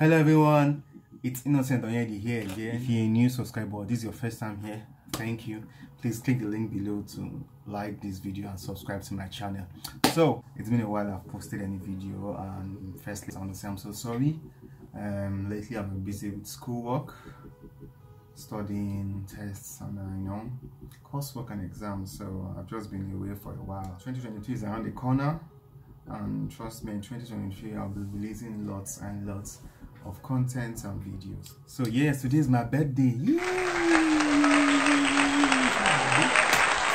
Hello everyone, it's Innocent Onyedi here again. If you're a new subscriber, this is your first time here, thank you. Please click the link below to like this video and subscribe to my channel. So, it's been a while I've posted any video and firstly I want to say I'm so sorry. Um, lately I've been busy with schoolwork, studying tests and uh, you know, coursework and exams so I've just been away for a while. 2022 is around the corner and trust me in 2023 I'll be releasing lots and lots of content and videos. So yes, today is my birthday. Yay!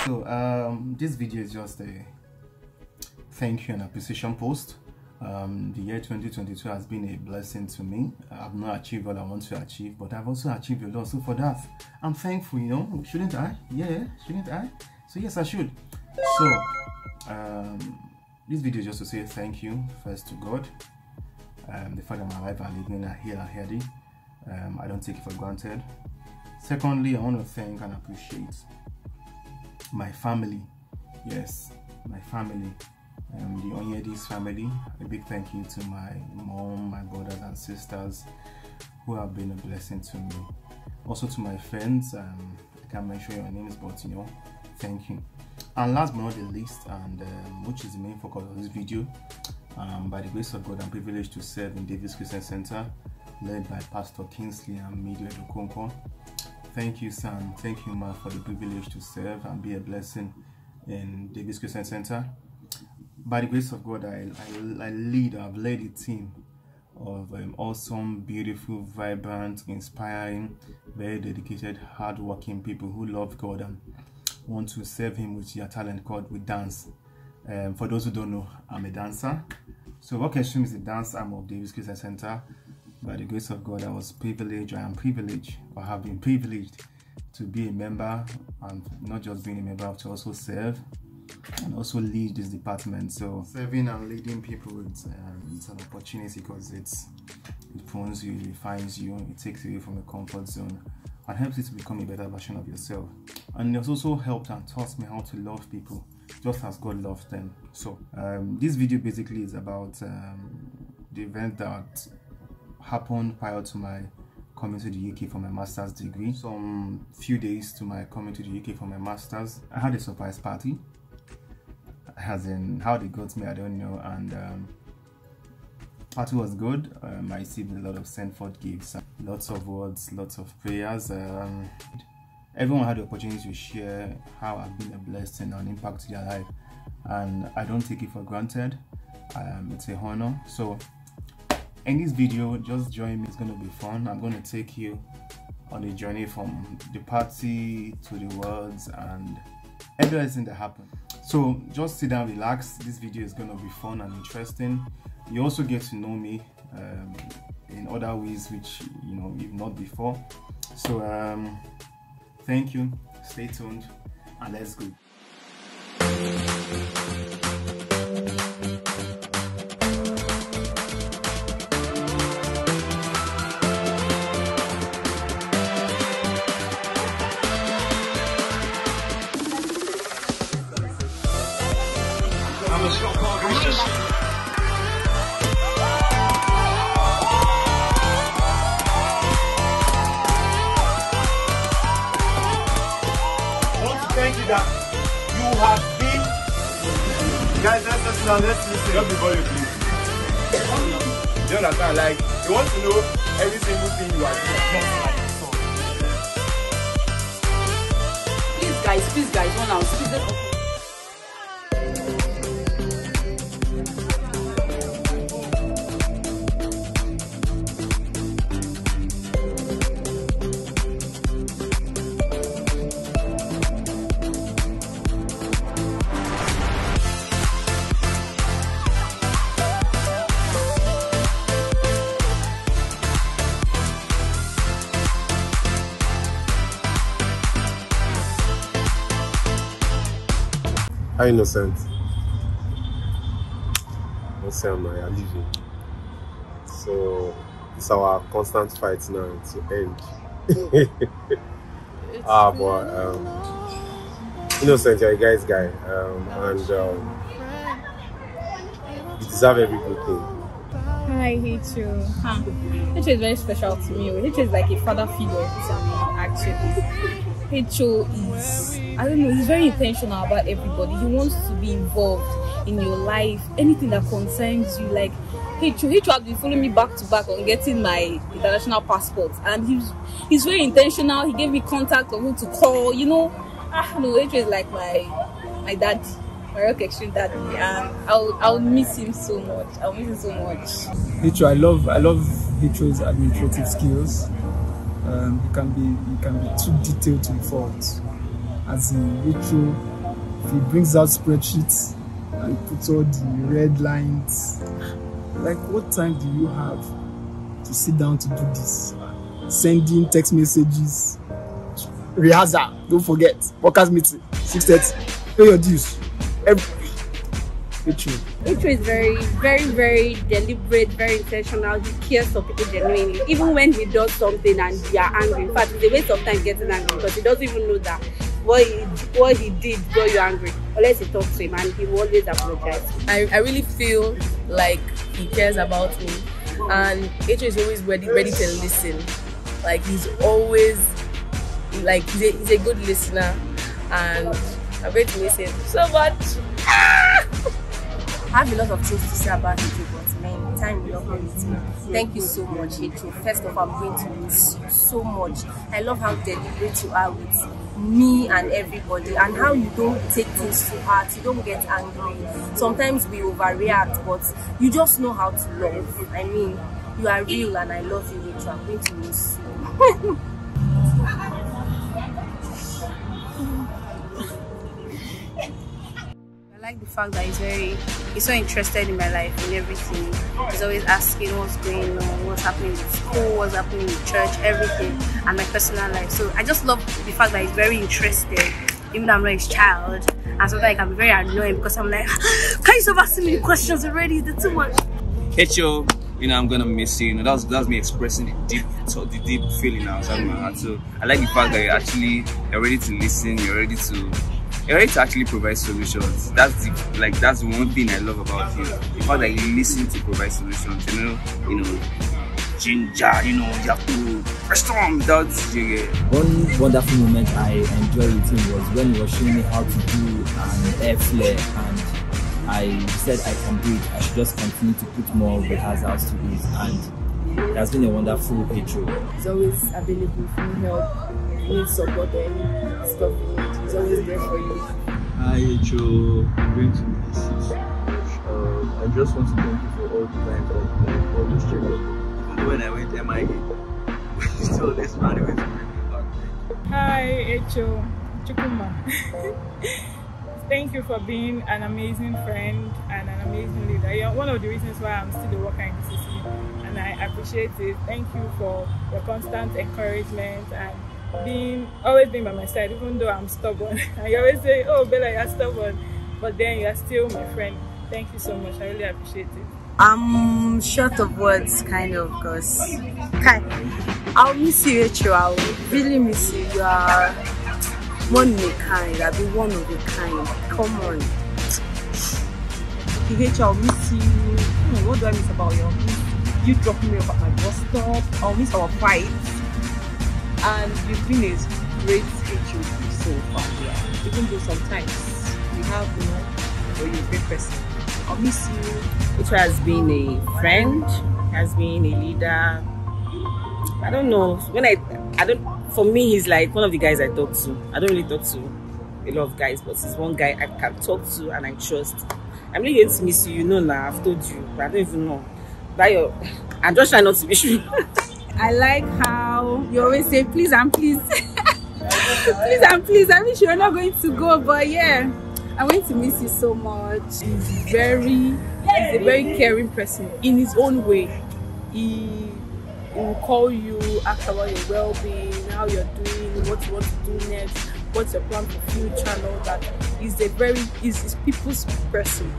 So um, this video is just a thank you and appreciation post. Um, the year 2022 has been a blessing to me. I've not achieved what I want to achieve, but I've also achieved a lot. So for that, I'm thankful. You know, shouldn't I? Yeah, shouldn't I? So yes, I should. So um, this video is just to say thank you first to God um, the fact that my life and living are here and healthy. Um, I don't take it for granted. Secondly, I want to thank and appreciate my family. Yes, my family, um, the Onyedis family. A big thank you to my mom, my brothers and sisters who have been a blessing to me. Also to my friends, um, I can't mention your names, but you know, thank you. And last but not the least, and um, which is the main focus of this video, um, by the grace of God, I'm privileged to serve in Davis Christian Center, led by Pastor Kingsley and Media Dukonko. Thank you, son. Thank you, ma, for the privilege to serve and be a blessing in Davis Christian Center. By the grace of God, I, I, I lead, I've led a team of um, awesome, beautiful, vibrant, inspiring, very dedicated, hardworking people who love God and want to serve Him with their talent called with dance. Um, for those who don't know, I'm a dancer. So RockXtreme is the dance arm of Davis Christian Center. By the grace of God, I was privileged, I am privileged, or have been privileged to be a member, and not just being a member, to also serve and also lead this department. So serving and leading people, it's, um, it's an opportunity because it's it prunes you, it refines you, it takes you away from a comfort zone and helps you to become a better version of yourself. And it's also helped and taught me how to love people just as God loved them. So um, this video basically is about um, the event that happened prior to my coming to the UK for my master's degree. Some few days to my coming to the UK for my master's, I had a surprise party. As in how they got me, I don't know. And um, party was good. Um, I received a lot of Sandford gifts, lots of words, lots of prayers. Um, everyone had the opportunity to share how I've been a blessing and impact to their life, and I don't take it for granted. Um, it's a honor. So, in this video, just join me. It's gonna be fun. I'm gonna take you on a journey from the party to the words and everything that happened. So, just sit down, relax. This video is gonna be fun and interesting. You also get to know me um, in other ways, which you know, if not before. So. Um, Thank you. Stay tuned and let's go. Please, guys, please, guys, one house. Please, How innocent? Don't say I'm not, you're leaving. So it's our constant fight now to end. ah, but um, innocent, you're a guy's guy, um, and um, you deserve every good thing. Hi, Hichu. Huh. Hichu is very special to me. Hichu is like a father figure to me, actually. Hichu is, I don't know, he's very intentional about everybody. He wants to be involved in your life, anything that concerns you. Like, Hichu, Hichu has been following me back to back on getting my international passport. And he's, he's very intentional. He gave me contact of who to call, you know. Ah, no, Hichu is like my, my daddy. My RockXtreme Daddy, and I'll I'll miss him so much. I'll miss him so much. Hicho, I love I love Hicho's administrative skills. Um, he can be he can be too detailed to fault. As in if he brings out spreadsheets and puts all the red lines, like what time do you have to sit down to do this? Sending text messages, rehearsal. Don't forget workers meeting six thirty. Pay your dues. Every Hicho. Uchu is very, very, very deliberate, very intentional. He cares for people genuinely. Even when he does something and you are angry. In fact, it's a waste of time getting angry because he doesn't even know that what he, what he did got you angry. Unless you talk to him and he will always apologize. I, I really feel like he cares about me and Hicho is always ready ready to listen. Like he's always like he's a, he's a good listener and I'm going to miss him so much. Ah! I have a lot of things to say about Hicho, time will not permit me. Thank you so much, Hicho. First of all, I'm going to miss you so much. I love how deliberate you are with me and everybody and how you don't take things to heart, you don't get angry. Sometimes we overreact, but you just know how to love. I mean, you are real and I love you, Hicho. I'm going to miss you. like the fact that he's very, he's so interested in my life and everything. He's always asking what's going on, what's happening with school, what's happening with church, everything, and my personal life. So I just love the fact that he's very interested, even though I'm not his child. And sometimes I can be very annoying because I'm like, can you stop asking me questions already? They're too much. Hecho, you know, I'm gonna miss you. You know, that's that's me expressing the deep, so the deep feeling outside my heart. So I like the fact that you're actually you're ready to listen. You're ready to you're ready to actually provide solutions. That's the like that's the one thing I love about you. The fact that you listen to provide solutions. You know, you know, ginger. You know, you have to press on without you. One wonderful moment I enjoyed with him was when he was showing me how to do an air flare and I said I can do it. I should just continue to put more rehearsals to it and it has been a wonderful intro. He's always available for help, if you need support or any stuff you need. He's always there for you. Hi, Joe. I'm going to miss you. Uh, I just want to thank you for all the time that you always check up. Even when I went MIA, we still always found a way to bring me back. Hi, Echo Chukuma. Thank you for being an amazing friend and an amazing leader. You're one of the reasons why I'm still a worker in the city, and I appreciate it. Thank you for your constant encouragement and being always being by my side, even though I'm stubborn. And you always say, "Oh, Bella, you're stubborn," but then you're still my friend. Thank you so much. I really appreciate it. I'm short of words, kind of, because I'll miss you, Echo. I'll really miss you. You are one of a kind. I'll be one of a kind. Come on. Echo, I'll miss you. Hmm, what do I miss about you? You dropping me off at my bus stop. I'll miss our fights. And you've been a great Echo so far. Yeah. Even though sometimes you have, you know, a great person. I'll miss you. Echo has been a friend, has been a leader. I don't know. When I, I don't. For me, he's like one of the guys I talk to. I don't really talk to a lot of guys, but he's one guy I can talk to and I trust. I'm really going to miss you. You know now. I've told you, but I don't even know. That your, I'm just trying not to be sure. I like how you always say please and please. please and please. I wish you're not going to go, but yeah. I'm going to miss you so much. He's very, he's a very caring person in his own way. He, he will call you, ask about your well-being, how you're doing, what you want to do next, what's your plan for future, and all that. He's a very, he's, he's people's person.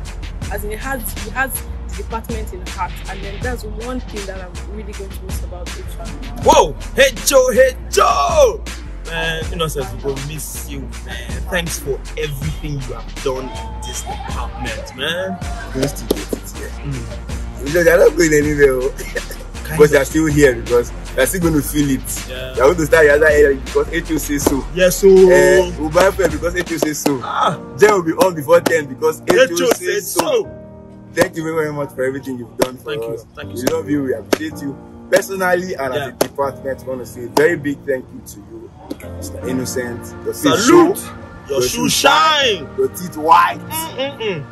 As in, he has, he has department in heart, and then that's one thing that I'm really going to miss about HR. Whoa! Hey Joe, hey Joe! Man, you know, says we will miss you, man. Thanks for everything you have done in this department, man. Nice to get it here. Mm. know, they're not going anywhere. oh. but they're still here because they're still going to feel it. Yeah. They're going to start the other area because HO says so. Yes, so. Uh, we'll buy fuel because HO says so. Ah. Jen will be on before 10 because HO, HO says so. so. Thank you very, very much for everything you've done for Thank you. us. Thank you We love you. We appreciate you. Personally and Yeah. as a department, I want to say a very big thank you to you, Mr. Innocent. Your Salute. show, Your shoe shine. your teeth white. Mm-mm.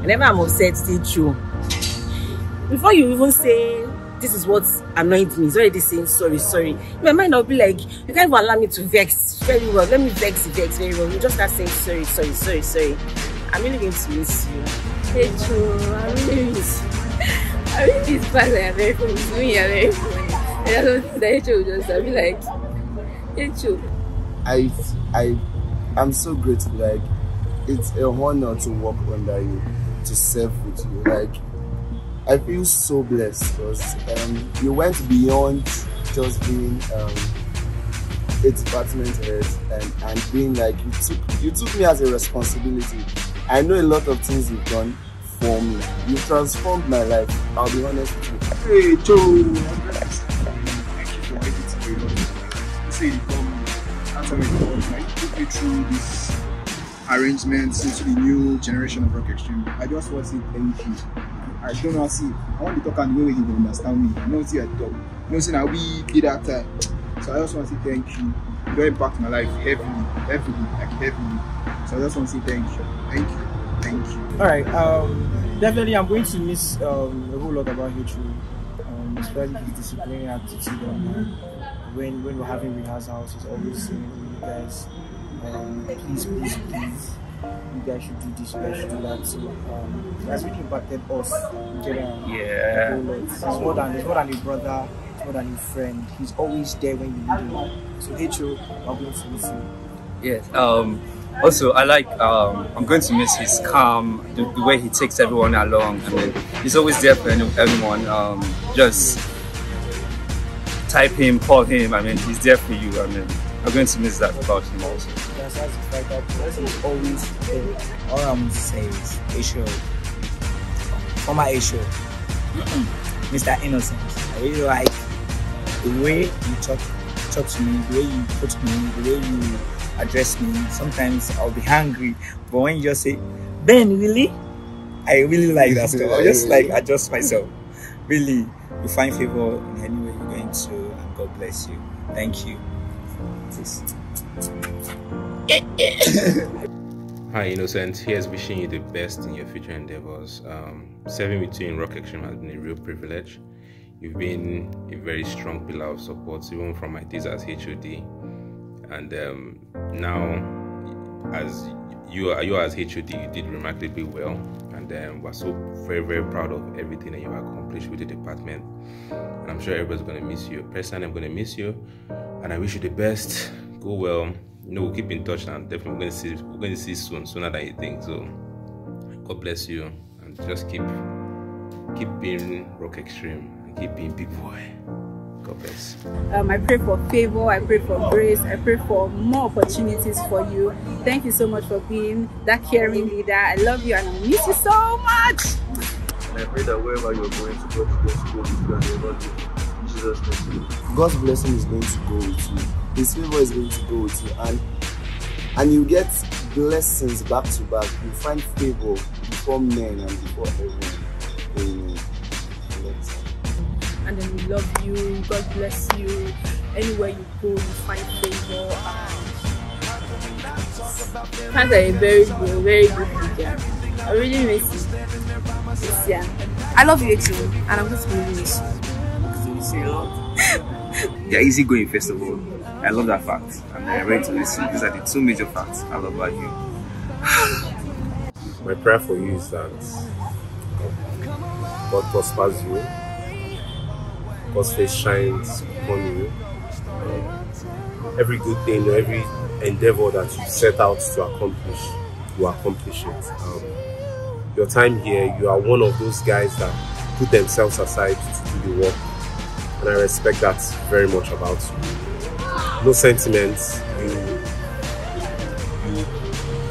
Whenever I'm upset, stay true. Before you even say this is what annoyed me, it's already saying sorry, sorry. In my mind, I'll be like, you can't even allow me to vex very well. Let me vex, vex very well. You just start saying sorry, sorry, sorry, sorry. I'm really going to miss you. Hey, Joe, I really miss you. I really miss fast and you're very funny. When you're very funny. And I don't think that Joe just, I'll be like, Joe. I I I'm so grateful. Like it's a honor to work under you, to serve with you. Like I feel so blessed because um, you went beyond just being um, a department head and, and being like you took you took me as a responsibility. I know a lot of things you've done for me. You transformed my life. I'll be honest with you. Hey, Joe. Thank you for everything you love. You say you come, answer me the like put me through this arrangements into the new generation of RockXtreme. I just want to say thank you. I don't know, see, I want to talk and the way you will understand me. I know see I talk. You know, see, now we did that time. So I just want to say thank you. You don't impact my life heavily, heavily, like heavily. So I just want to say thank you. Thank you. Thank you. All right. Um, definitely, I'm going to miss um, a whole lot about Hitro. Um, especially his disciplinary attitude. And, when when we're having rehearsals, he's always saying, "Oh, "You guys, um, please, please, please, you guys should do this, you guys should do that." So um, it has really impacted us in general. Yeah. A whole lot. He's more than he's more than a brother. He's more than a friend. He's always there when you need him. So Hitro, I'm going to miss you. Yes. Um, also, I like. Um, I'm going to miss his calm, the, the way he takes everyone along. I mean, he's always there for any- everyone. Um, just type him, call him. I mean, he's there for you. I mean, I'm going to miss that about him also. Always. All I'm saying is Aisho, former Aisho, Mr. Innocent. I really like the way you talk talk to me, the way you put me, the way you address me. Sometimes I'll be angry, but when you just say, Ben, really? I really like that stuff. I'll just like adjust myself. Really, you find favor in any way you're going to, and God bless you. Thank you. Peace. Hi, Innocent. Here's wishing you the best in your future endeavors. Um, serving with you in RockXtreme has been a real privilege. You've been a very strong pillar of support, even from my days as HOD. And um, now, as you are, you as HOD, you did remarkably well. And um, we're so very, very proud of everything that you accomplished with the department. And I'm sure everybody's going to miss you. Personally, I'm going to miss you. And I wish you the best. Go well you know, we'll keep in touch and definitely we're to see we're to see soon, sooner than you think. So God bless you and just keep keep being RockXtreme and keep being big boy. God bless. Um, I pray for favor, I pray for grace, I pray for more opportunities for you. Thank you so much for being that caring leader. I love you and I miss you so much. And I pray that wherever you're going to, God is going to go with you and never leave. In Jesus' name. God's blessing is going to go with you. His favor is going to go with you, and and you get blessings back to back. You find favor before men and before everyone. Amen. Bless. And then we love you. God bless you. Anywhere you go, you find favor. Fans are a very good, very good teacher. I really miss you. This year. I love you, too, and I'm going to really miss you. Because you miss you a lot. They're easygoing, first of all. I love that fact. And I'm ready to listen. These are the two major facts I love about you. My prayer for you is that God prospers you, God's face shines upon you. Every good thing, every endeavor that you set out to accomplish, you accomplish it. Um, your time here, you are one of those guys that put themselves aside to do the work, and I respect that very much about you. No sentiments. You you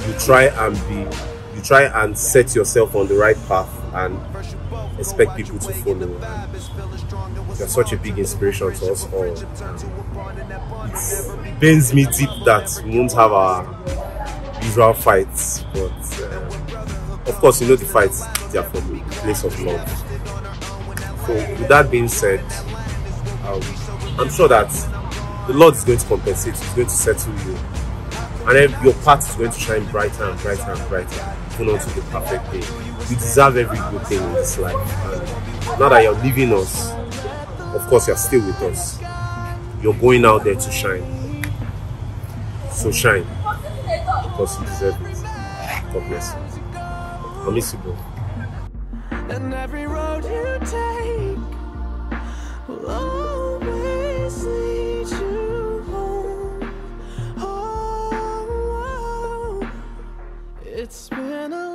you try and be you try and set yourself on the right path and expect people to follow. You're such a big inspiration to us all. It pains me deep that we won't have our usual fights, but uh, of course, you know the fights they are from a place of love. So, with that being said, um, I'm sure that the Lord is going to compensate, He's going to settle you, and then your path is going to shine brighter and brighter and brighter, even unto the perfect day. You deserve every good thing in this life. And now that you're leaving us, of course, you're still with us. You're going out there to shine. So shine because you deserve it. God bless you. I miss you, bro. And every road you take will always lead you home. Oh, oh, oh. it's been a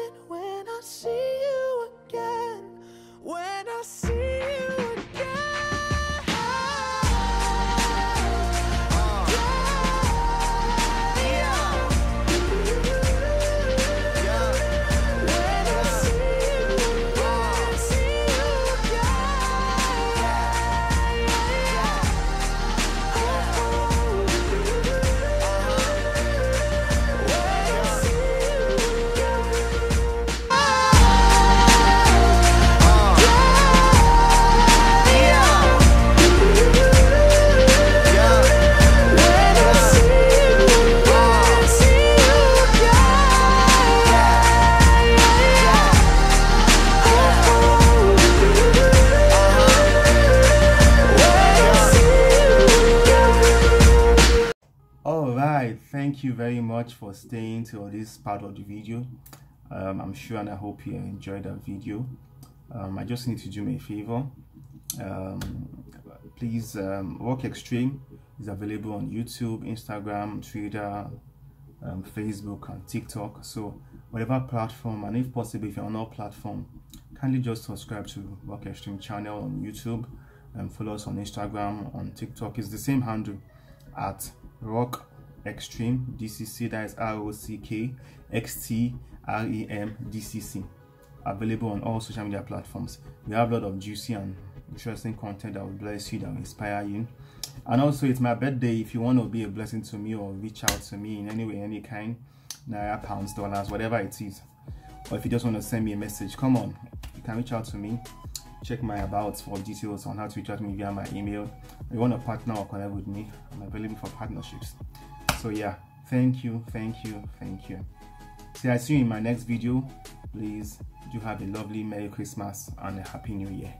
much for staying till this part of the video. Um, I'm sure and I hope you enjoyed that video. Um, I just need to do me a favor. Um, please, um, RockXtreme is available on YouTube, Instagram, Twitter, um, Facebook, and TikTok. So, whatever platform, and if possible, if you're on all platform, kindly just subscribe to RockXtreme channel on YouTube and follow us on Instagram, on TikTok. It's the same handle at Rock Extreme DCC. That is R O C K X T R E M D C C. Available on all social media platforms. We have a lot of juicy and interesting content that will bless you, that will inspire you. And also, it's my birthday. If you want to be a blessing to me or reach out to me in any way, any kind, naira, pounds, dollars, whatever it is, or if you just want to send me a message, come on, you can reach out to me check my about for details on how to reach out to me via my email if you want to partner or connect with me i'm available for partnerships so yeah. Thank you thank you thank you. See i see you in my next video. Please do have a lovely merry christmas and a happy new year